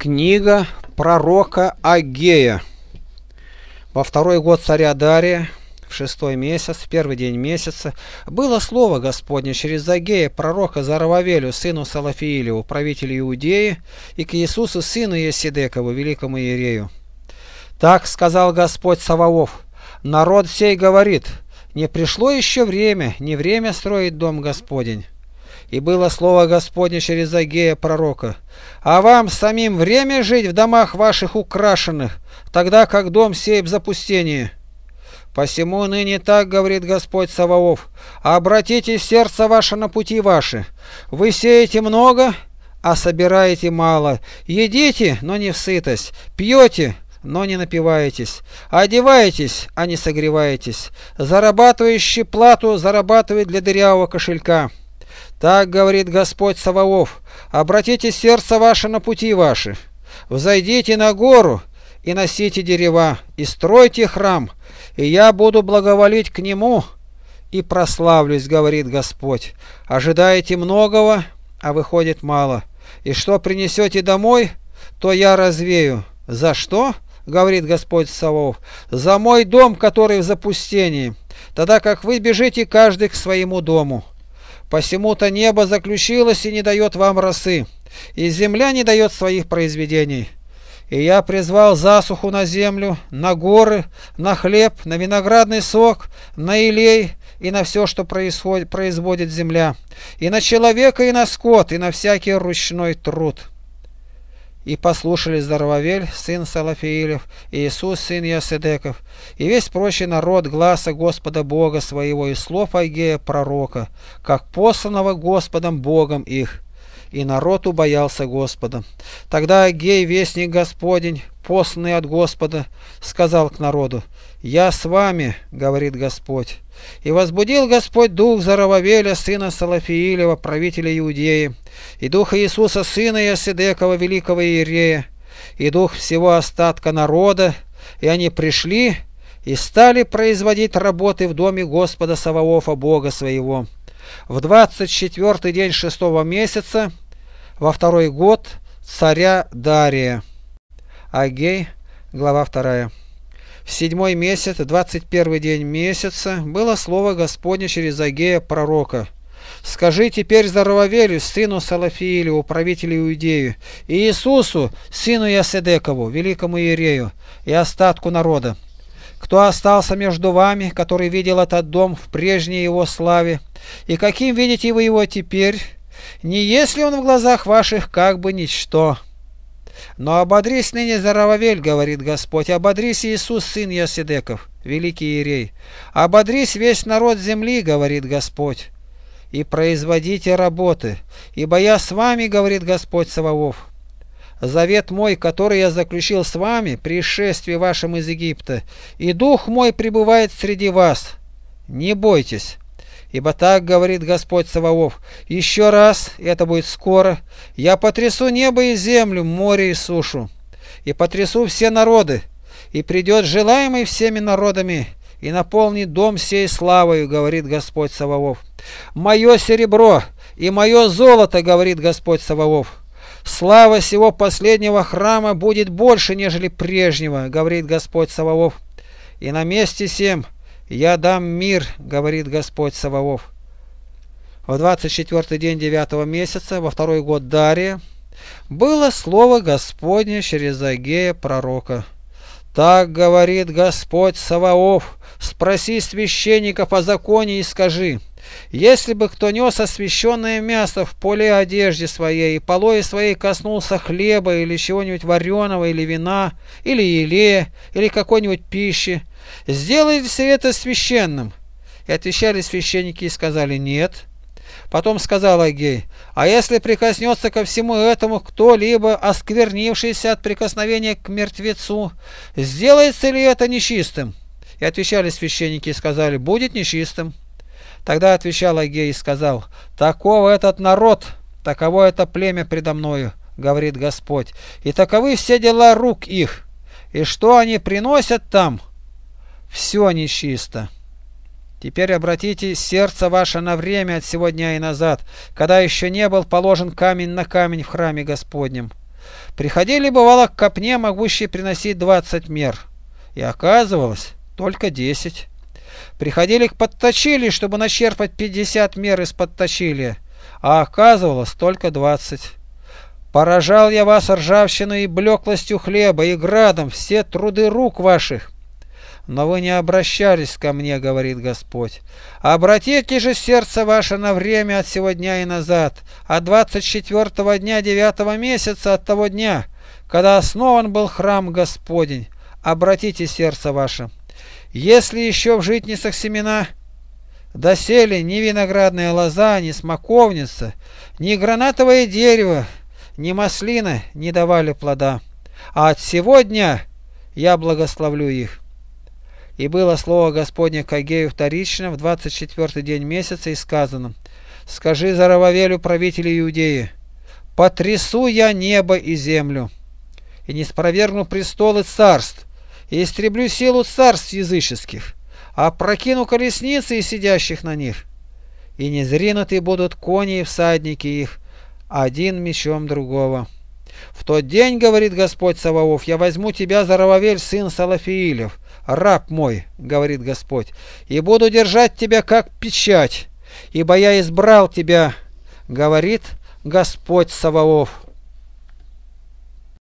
Книга пророка Агея. Во второй год царя Дария, в шестой месяц, в первый день месяца, было слово Господне через Агея, пророка Зарававелю, сыну Салафиилеву, правителю Иудеи, и к Иисусу, сыну Есидекову, великому Иерею. Так сказал Господь Саваоф, народ сей говорит, не пришло еще время, не время строить дом Господень. И было слово Господне через Агея пророка. А вам самим время жить в домах ваших украшенных, тогда как дом сей в запустении. Посему ныне так говорит Господь Саваоф, обратите сердце ваше на пути ваши. Вы сеете много, а собираете мало. Едите, но не в сытость. Пьете, но не напиваетесь. Одеваетесь, а не согреваетесь. Зарабатывающий плату зарабатывает для дырявого кошелька. Так говорит Господь Саваоф, обратите сердце ваше на пути ваши, взойдите на гору и носите дерева, и стройте храм, и я буду благоволить к нему и прославлюсь, говорит Господь. Ожидаете многого, а выходит мало. И что принесете домой, то я развею. За что? говорит Господь Савов, за мой дом, который в запустении, тогда как вы бежите каждый к своему дому. Посему-то небо заключилось и не дает вам росы, и земля не дает своих произведений. И я призвал засуху на землю, на горы, на хлеб, на виноградный сок, на илей и на все, что происходит, производит земля, и на человека, и на скот, и на всякий ручной труд. И послушали Здорововель, сын Салафиилев, и Иисус, сын Яседеков, и весь прочий народ гласа Господа Бога своего и слов Агея пророка, как посланного Господом Богом их. И народ убоялся Господа. Тогда Агей, вестник Господень, посланный от Господа, сказал к народу, «Я с вами, — говорит Господь». И возбудил Господь дух Зарававеля, сына Салафиилева, правителя Иудеи, и дух Иисуса, сына Ясидекова, великого Иерея, и дух всего остатка народа, и они пришли и стали производить работы в доме Господа Саваофа, Бога своего. В двадцать четвертый день шестого месяца, во второй год царя Дария. Агей, глава вторая. В седьмой месяц, двадцать первый день месяца, было слово Господне через Агея пророка. «Скажи теперь Зарававелю, сыну Салафиилю, управителю Иудею, и Иисусу, сыну Яседекову, великому Иерею, и остатку народа. Кто остался между вами, который видел этот дом в прежней его славе, и каким видите вы его теперь, не есть ли он в глазах ваших как бы ничто?» Но ободрись ныне Зарававель, говорит Господь, ободрись Иисус, сын Ясидеков, великий Иерей. Ободрись весь народ земли, говорит Господь, и производите работы, ибо я с вами, говорит Господь Саваоф. Завет мой, который я заключил с вами при шествии вашем из Египта, и дух мой пребывает среди вас. Не бойтесь, Ибо так говорит Господь Саваоф, еще раз, это будет скоро, я потрясу небо и землю, море и сушу, и потрясу все народы, и придет желаемый всеми народами, и наполнит дом сей славою, говорит Господь Саваоф. Мое серебро и мое золото, говорит Господь Саваоф. Слава сего последнего храма будет больше, нежели прежнего, говорит Господь Саваоф. И на месте всем «Я дам мир, говорит Господь Саваоф». В 24 день девятого месяца, во второй год Дария, было слово Господне через Агея пророка. «Так говорит Господь Саваоф, спроси священников о законе и скажи, если бы кто нес освященное мясо в поле одежде своей, и полой своей коснулся хлеба или чего-нибудь вареного, или вина, или елея, или какой-нибудь пищи, сделай все это священным. И отвечали священники и сказали «нет». Потом сказал Агей, а если прикоснется ко всему этому кто-либо, осквернившийся от прикосновения к мертвецу, сделается ли это нечистым? И отвечали священники и сказали, будет нечистым. Тогда отвечал Агей и сказал, такого этот народ, таково это племя предо мною, говорит Господь, и таковы все дела рук их, и что они приносят там, все нечисто. Теперь обратите сердце ваше на время от сего дня и назад, когда еще не был положен камень на камень в храме Господнем. Приходили, бывало, к копне, могущие приносить двадцать мер, и оказывалось только десять. Приходили к подточили, чтобы начерпать пятьдесят мер из подточили, а оказывалось только двадцать. Поражал я вас ржавчиной и блеклостью хлеба, и градом все труды рук ваших. Но вы не обращались ко мне, говорит Господь. Обратите же сердце ваше на время от сего дня и назад, от двадцать четвертого дня девятого месяца от того дня, когда основан был храм Господень. Обратите сердце ваше. Если еще в житницах семена, досели ни виноградная лоза, ни смоковница, ни гранатовое дерево, ни маслина не давали плода, а от сегодня я благословлю их. И было слово Господне к Агею вторично в двадцать четвертый день месяца и сказано, «Скажи Зарававелю, правителю Иудеи, потрясу я небо и землю, и не спровергну престолы царств, и истреблю силу царств языческих, а прокину колесницы и сидящих на них, и не зринуты будут кони и всадники их, один мечом другого. В тот день, говорит Господь Саваоф, я возьму тебя за Рававель, сын Салафиилев, раб мой, говорит Господь, и буду держать тебя как печать, ибо я избрал тебя, говорит Господь Саваоф.